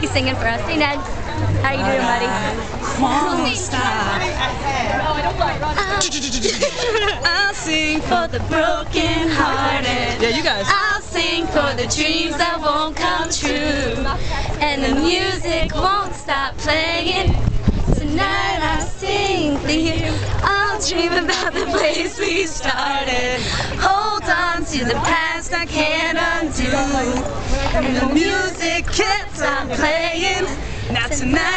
He's singing for us. Hey, Ned. How you doing, buddy? Won't. I'll sing for the broken hearted. Yeah, you guys. I'll sing for the dreams that won't come true. And the music won't stop playing. Tonight I sing for you. I'll dream about the place we started. Hold on to the past I can't undo. And the music can't stop playing. Now tonight